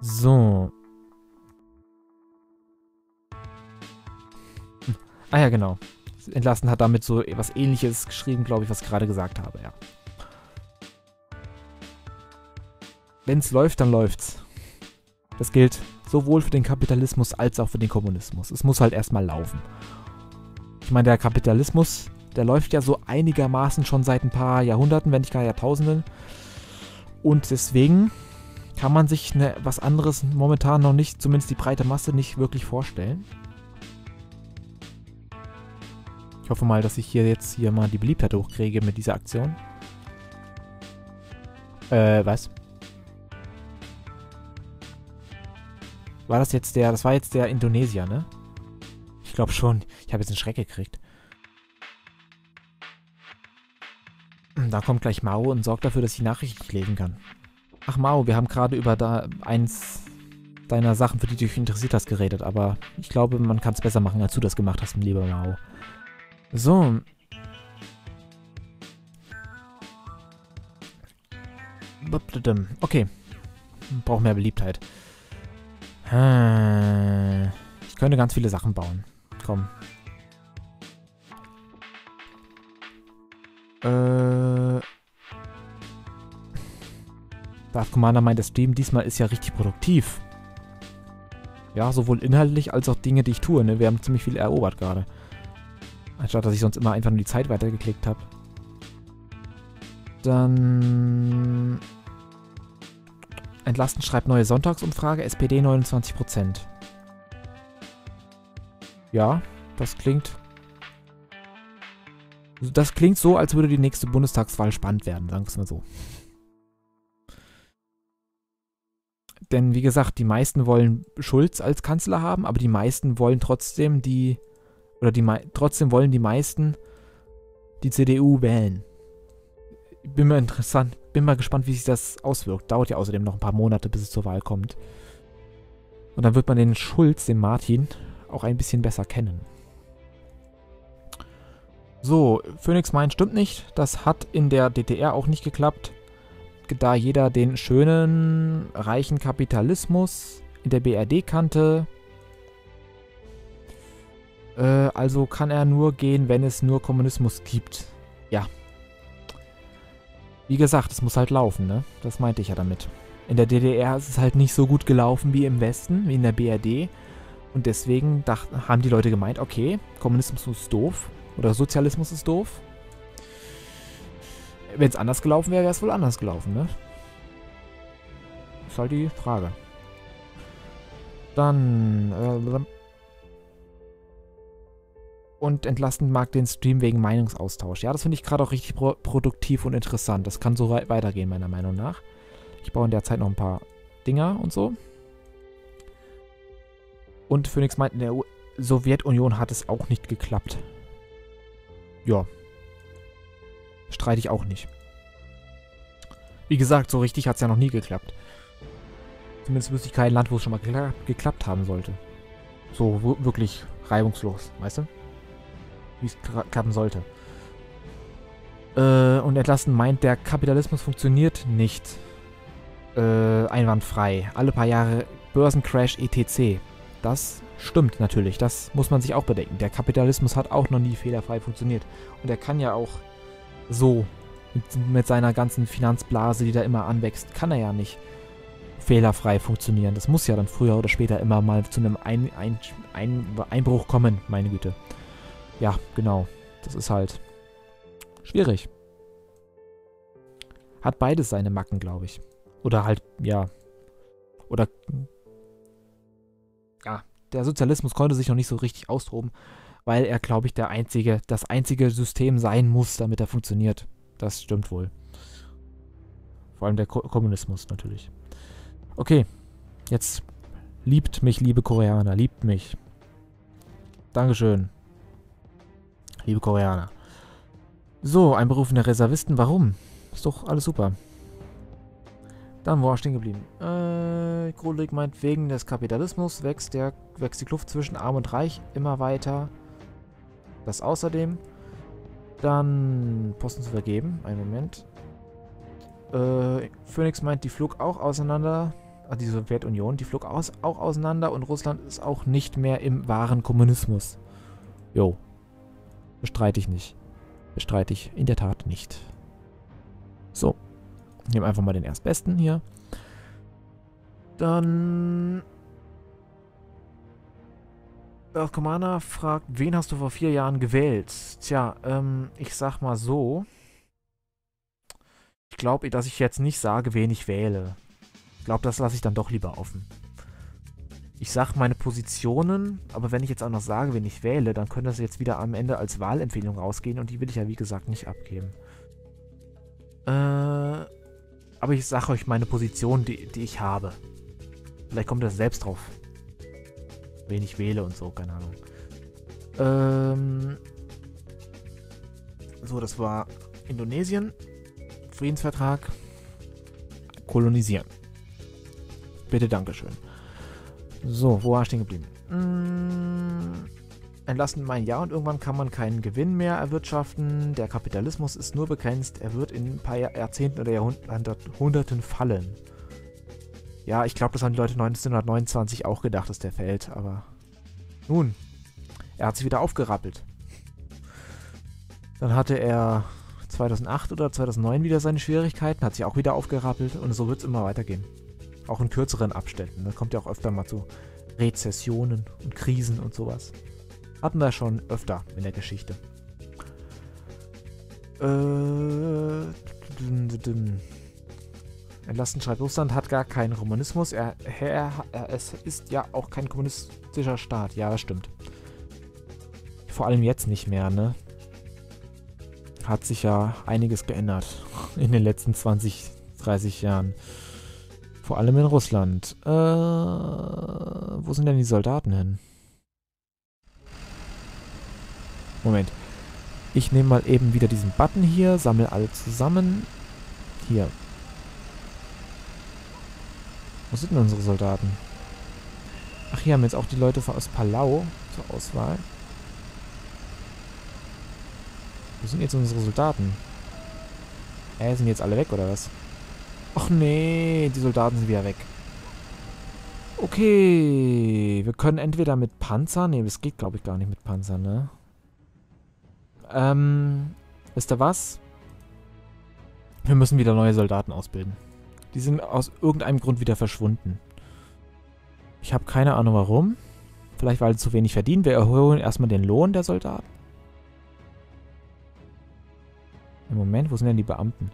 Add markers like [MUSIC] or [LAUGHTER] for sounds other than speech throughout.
So. Ah ja, genau. Entlassen hat damit so etwas ähnliches geschrieben, glaube ich, was ich gerade gesagt habe, ja. Wenn es läuft, dann läuft's. Das gilt sowohl für den Kapitalismus als auch für den Kommunismus. Es muss halt erstmal laufen. Ich meine, der Kapitalismus, der läuft ja so einigermaßen schon seit ein paar Jahrhunderten, wenn nicht gar Jahrtausenden. Und deswegen kann man sich ne, was anderes momentan noch nicht, zumindest die breite Masse, nicht wirklich vorstellen. Ich hoffe mal, dass ich hier jetzt hier mal die Beliebtheit hochkriege mit dieser Aktion. Äh, was? War das jetzt der, das war jetzt der Indonesier, ne? Ich glaube schon. Ich habe jetzt einen Schreck gekriegt. Da kommt gleich Mao und sorgt dafür, dass ich die Nachricht nicht lesen kann. Ach Mao, wir haben gerade über da eins deiner Sachen, für die du dich interessiert hast, geredet, aber ich glaube, man kann es besser machen, als du das gemacht hast, lieber Mao. So. Okay. Braucht mehr Beliebtheit. Ich könnte ganz viele Sachen bauen. Komm. Äh. Darth Commander meint, der Stream diesmal ist ja richtig produktiv. Ja, sowohl inhaltlich als auch Dinge, die ich tue. Ne? Wir haben ziemlich viel erobert gerade. Anstatt, dass ich sonst immer einfach nur die Zeit weitergeklickt habe. Dann... Entlasten schreibt neue Sonntagsumfrage, SPD 29%. Ja, das klingt... Das klingt so, als würde die nächste Bundestagswahl spannend werden, sagen wir es mal so. Denn wie gesagt, die meisten wollen Schulz als Kanzler haben, aber die meisten wollen trotzdem die oder die trotzdem wollen die meisten die CDU wählen. Bin mal interessant, bin mal gespannt, wie sich das auswirkt. Dauert ja außerdem noch ein paar Monate, bis es zur Wahl kommt. Und dann wird man den Schulz, den Martin, auch ein bisschen besser kennen. So, Phoenix Mind stimmt nicht. Das hat in der DDR auch nicht geklappt, da jeder den schönen, reichen Kapitalismus in der BRD kannte äh, also kann er nur gehen, wenn es nur Kommunismus gibt. Ja. Wie gesagt, es muss halt laufen, ne? Das meinte ich ja damit. In der DDR ist es halt nicht so gut gelaufen wie im Westen, wie in der BRD. Und deswegen dachten, haben die Leute gemeint, okay, Kommunismus ist doof oder Sozialismus ist doof. Wenn es anders gelaufen wäre, wäre es wohl anders gelaufen, ne? Ist halt die Frage. Dann, äh, und entlastend mag den Stream wegen Meinungsaustausch. Ja, das finde ich gerade auch richtig pro produktiv und interessant. Das kann so weitergehen, meiner Meinung nach. Ich baue in der Zeit noch ein paar Dinger und so. Und Phoenix meint, in der U Sowjetunion hat es auch nicht geklappt. Ja. Streite ich auch nicht. Wie gesagt, so richtig hat es ja noch nie geklappt. Zumindest wüsste ich kein Land, wo es schon mal gekla geklappt haben sollte. So wirklich reibungslos, weißt du? wie es klappen sollte. Äh, und entlassen meint, der Kapitalismus funktioniert nicht äh, einwandfrei. Alle paar Jahre Börsencrash etc. Das stimmt natürlich, das muss man sich auch bedenken. Der Kapitalismus hat auch noch nie fehlerfrei funktioniert. Und er kann ja auch so mit, mit seiner ganzen Finanzblase, die da immer anwächst, kann er ja nicht fehlerfrei funktionieren. Das muss ja dann früher oder später immer mal zu einem ein ein ein Einbruch kommen, meine Güte. Ja, genau. Das ist halt schwierig. Hat beides seine Macken, glaube ich. Oder halt, ja. Oder. Der Sozialismus konnte sich noch nicht so richtig austoben, weil er, glaube ich, der einzige, das einzige System sein muss, damit er funktioniert. Das stimmt wohl. Vor allem der Ko Kommunismus natürlich. Okay, jetzt liebt mich, liebe Koreaner, liebt mich. Dankeschön liebe Koreaner. So, ein einberufene Reservisten, warum? Ist doch alles super. Dann, war stehen geblieben? Äh, Krolik meint, wegen des Kapitalismus wächst, der, wächst die Kluft zwischen Arm und Reich immer weiter. Das außerdem. Dann Posten zu vergeben. Einen Moment. Äh, Phoenix meint, die flog auch auseinander. Also die Sowjetunion, die flog aus, auch auseinander und Russland ist auch nicht mehr im wahren Kommunismus. Jo. Bestreite ich nicht. Bestreite ich in der Tat nicht. So. Nehmen einfach mal den Erstbesten hier. Dann... Earth Commander fragt, wen hast du vor vier Jahren gewählt? Tja, ähm, ich sag mal so. Ich glaube, dass ich jetzt nicht sage, wen ich wähle. Ich glaube, das lasse ich dann doch lieber offen. Ich sage meine Positionen, aber wenn ich jetzt auch noch sage, wen ich wähle, dann könnte das jetzt wieder am Ende als Wahlempfehlung rausgehen und die will ich ja wie gesagt nicht abgeben. Äh, aber ich sage euch meine Position, die, die ich habe. Vielleicht kommt ihr selbst drauf. Wen ich wähle und so, keine Ahnung. Ähm, so, das war Indonesien. Friedensvertrag. Kolonisieren. Bitte, Dankeschön. So, wo war ich stehen geblieben? Mmh, entlasten mein Jahr und irgendwann kann man keinen Gewinn mehr erwirtschaften. Der Kapitalismus ist nur begrenzt. Er wird in ein paar Jahrzehnten oder Jahrhunderten fallen. Ja, ich glaube, das haben die Leute 1929 auch gedacht, dass der fällt, aber nun, er hat sich wieder aufgerappelt. Dann hatte er 2008 oder 2009 wieder seine Schwierigkeiten, hat sich auch wieder aufgerappelt und so wird es immer weitergehen. Auch in kürzeren Abständen. Da kommt ja auch öfter mal zu Rezessionen und Krisen und sowas. Hatten wir schon öfter in der Geschichte. Äh. Entlasten schreibt, Russland hat gar keinen Kommunismus. Er, er, er, es ist ja auch kein kommunistischer Staat. Ja, das stimmt. Vor allem jetzt nicht mehr, ne? Hat sich ja einiges geändert [LAUGHS] in den letzten 20, 30 Jahren. Vor allem in Russland. Äh, wo sind denn die Soldaten hin? Moment. Ich nehme mal eben wieder diesen Button hier, sammle alle zusammen. Hier. Wo sind denn unsere Soldaten? Ach, hier haben jetzt auch die Leute aus Palau zur Auswahl. Wo sind jetzt unsere Soldaten? Äh, sind jetzt alle weg, oder was? Ach nee, die Soldaten sind wieder weg. Okay, wir können entweder mit Panzer... Nee, das geht, glaube ich, gar nicht mit Panzer, ne? Ähm, wisst ihr was? Wir müssen wieder neue Soldaten ausbilden. Die sind aus irgendeinem Grund wieder verschwunden. Ich habe keine Ahnung warum. Vielleicht, weil sie zu wenig verdienen. Wir erhöhen erstmal den Lohn der Soldaten. Im Moment, wo sind denn die Beamten?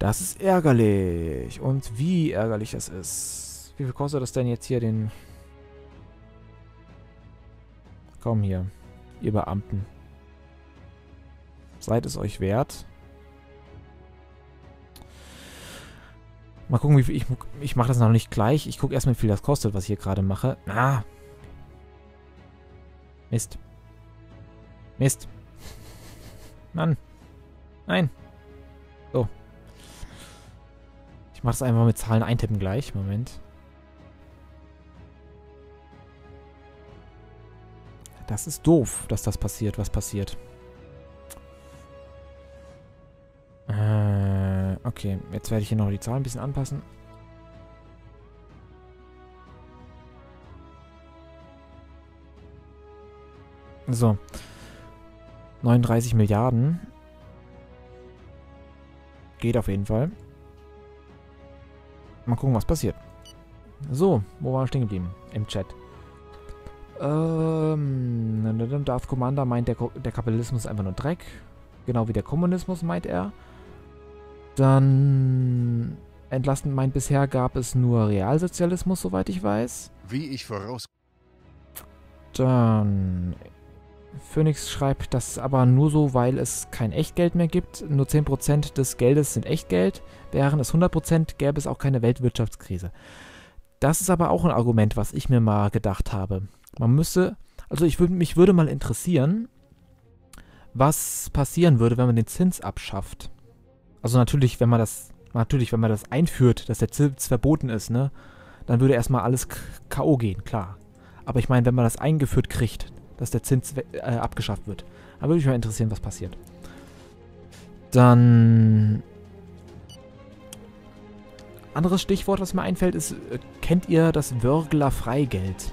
Das ist ärgerlich. Und wie ärgerlich das ist. Wie viel kostet das denn jetzt hier den... Komm hier, ihr Beamten. Seid es euch wert. Mal gucken, wie viel ich... Ich mache das noch nicht gleich. Ich gucke erstmal, wie viel das kostet, was ich hier gerade mache. Ah. Mist. Mist. Mann. Nein. So. Ich mache das einfach mit Zahlen eintippen gleich. Moment. Das ist doof, dass das passiert, was passiert. Okay. Jetzt werde ich hier noch die Zahlen ein bisschen anpassen. So. 39 Milliarden. Geht auf jeden Fall. Mal gucken, was passiert. So, wo waren wir stehen geblieben? Im Chat. Ähm, Darth Commander meint, der, der Kapitalismus ist einfach nur Dreck. Genau wie der Kommunismus, meint er. Dann entlastend meint, bisher gab es nur Realsozialismus, soweit ich weiß. Wie ich voraus... Dann Phoenix schreibt, das aber nur so, weil es kein Echtgeld mehr gibt. Nur 10% des Geldes sind Echtgeld. Wären es 100%, gäbe es auch keine Weltwirtschaftskrise. Das ist aber auch ein Argument, was ich mir mal gedacht habe. Man müsste, also ich würde mich würde mal interessieren, was passieren würde, wenn man den Zins abschafft. Also natürlich, wenn man das, natürlich, wenn man das einführt, dass der Zins verboten ist, ne, dann würde erstmal alles K.O. gehen, klar. Aber ich meine, wenn man das eingeführt kriegt, dass der Zins äh, abgeschafft wird. Da würde mich mal interessieren, was passiert. Dann anderes Stichwort, was mir einfällt, ist, äh, kennt ihr das Wörgler Freigeld?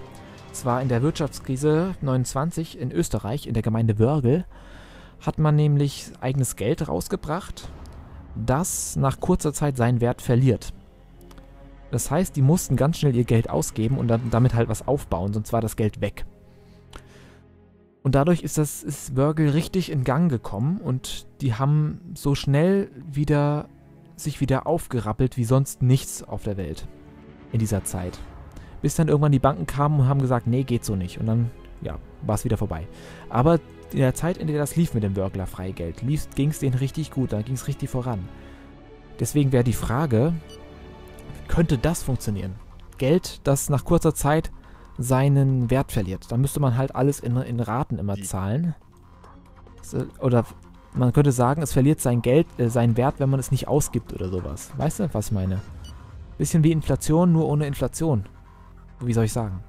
Zwar in der Wirtschaftskrise 29 in Österreich, in der Gemeinde Wörgl, hat man nämlich eigenes Geld rausgebracht, das nach kurzer Zeit seinen Wert verliert. Das heißt, die mussten ganz schnell ihr Geld ausgeben und dann damit halt was aufbauen, sonst war das Geld weg. Und dadurch ist das ist Wörgl richtig in Gang gekommen und die haben so schnell wieder sich wieder aufgerappelt wie sonst nichts auf der Welt in dieser Zeit. Bis dann irgendwann die Banken kamen und haben gesagt, nee, geht so nicht. Und dann, ja, war es wieder vorbei. Aber in der Zeit, in der das lief mit dem Wörgler Freigeld, ging es denen richtig gut, da ging es richtig voran. Deswegen wäre die Frage, könnte das funktionieren? Geld, das nach kurzer Zeit seinen Wert verliert. Dann müsste man halt alles in, in Raten immer zahlen. Oder man könnte sagen, es verliert sein Geld, äh, seinen Wert, wenn man es nicht ausgibt oder sowas. Weißt du, was ich meine? Bisschen wie Inflation, nur ohne Inflation. Wie soll ich sagen?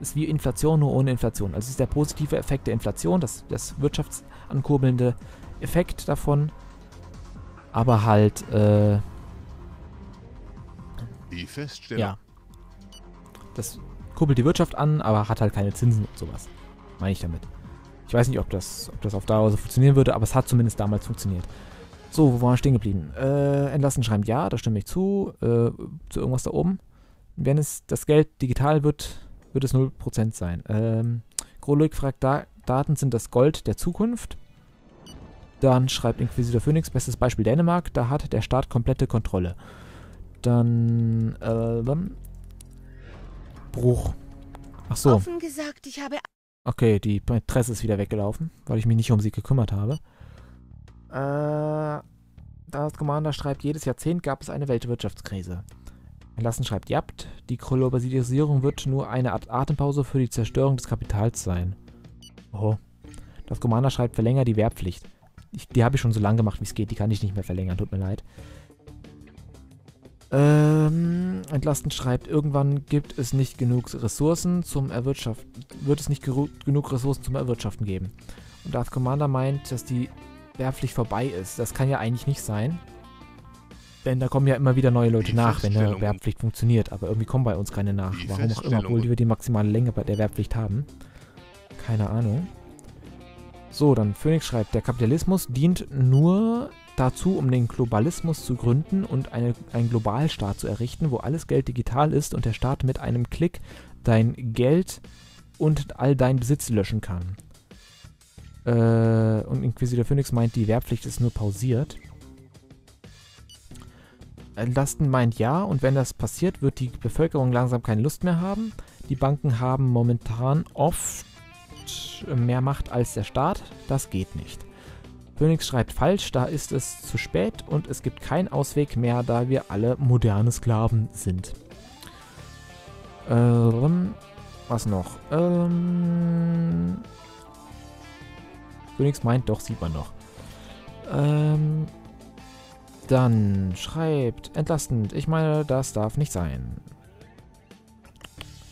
Ist wie Inflation, nur ohne Inflation. Also es ist der positive Effekt der Inflation, das, das wirtschaftsankurbelnde Effekt davon. Aber halt, äh, Die Feststellung. ja. Das kurbelt die Wirtschaft an, aber hat halt keine Zinsen und sowas. Meine ich damit. Ich weiß nicht, ob das, ob das auf Dauer so funktionieren würde, aber es hat zumindest damals funktioniert. So, wo waren wir stehen geblieben? Äh, entlassen schreibt ja, da stimme ich zu. Äh, zu irgendwas da oben. Wenn es das Geld digital wird, wird es 0% sein. Ähm, Grolik fragt, da, Daten sind das Gold der Zukunft. Dann schreibt Inquisitor Phoenix, bestes Beispiel Dänemark, da hat der Staat komplette Kontrolle. Dann, äh, Bruch. Ach so. Offen gesagt, ich habe Okay, die Presse ist wieder weggelaufen, weil ich mich nicht um sie gekümmert habe. Äh, das Commander schreibt, jedes Jahrzehnt gab es eine Weltwirtschaftskrise. Lassen schreibt, japt, die Globalisierung wird nur eine Art Atempause für die Zerstörung des Kapitals sein. Oh. Das Commander schreibt, verlänger die Wehrpflicht. Ich, die habe ich schon so lange gemacht, wie es geht. Die kann ich nicht mehr verlängern, tut mir leid. Ähm, Entlastend schreibt, irgendwann gibt es nicht genug Ressourcen zum Erwirtschaften, wird es nicht genug Ressourcen zum Erwirtschaften geben. Und Darth Commander meint, dass die Wehrpflicht vorbei ist. Das kann ja eigentlich nicht sein. Denn da kommen ja immer wieder neue Leute Die nach, wenn eine Wehrpflicht funktioniert. Aber irgendwie kommen bei uns keine nach. Die Warum auch immer, obwohl wir die maximale Länge bei der Wehrpflicht haben. Keine Ahnung. So, dann Phoenix schreibt, der Kapitalismus dient nur dazu, um den Globalismus zu gründen und eine, einen Globalstaat zu errichten, wo alles Geld digital ist und der Staat mit einem Klick dein Geld und all dein Besitz löschen kann. Äh, und Inquisitor Phoenix meint, die Wehrpflicht ist nur pausiert. Entlasten meint ja, und wenn das passiert, wird die Bevölkerung langsam keine Lust mehr haben. Die Banken haben momentan oft mehr Macht als der Staat. Das geht nicht. Phoenix schreibt falsch, da ist es zu spät und es gibt keinen Ausweg mehr, da wir alle moderne Sklaven sind. Ähm, was noch? Ähm, Phoenix meint, doch, sieht man noch. Ähm, dann schreibt entlastend, ich meine, das darf nicht sein.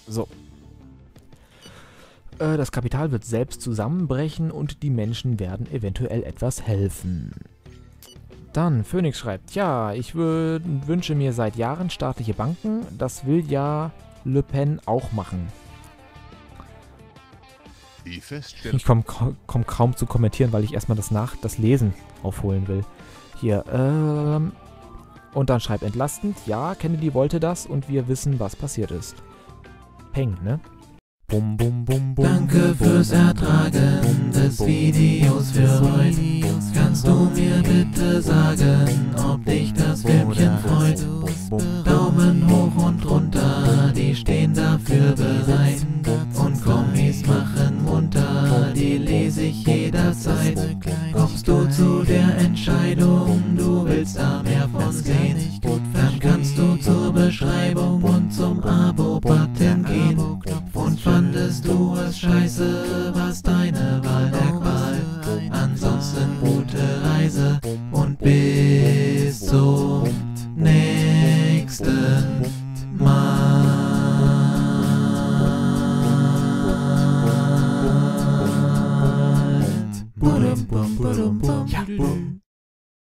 So. Äh, Das Kapital wird selbst zusammenbrechen und die Menschen werden eventuell etwas helfen. Dann, Phoenix schreibt, ja, ich wü- wünsche mir seit Jahren staatliche Banken. Das will ja Le Pen auch machen. Ich komme komm kaum zu kommentieren, weil ich erstmal das nach das Lesen aufholen will. Hier, ähm... Und dann schreib entlastend, ja, Kennedy wollte das und wir wissen, was passiert ist. Peng, ne? Bum, bum, bum, bum, Danke fürs Ertragen bum, des Videos für heute. Kannst du mir bitte sagen, ob dich das Filmchen freut? Daumen hoch und runter, die stehen dafür bereit. Und komm Bücher, die lese ich jederzeit. Kommst du zu der Entscheidung, du willst da mehr von sehen, dann kannst du zur Beschreibung.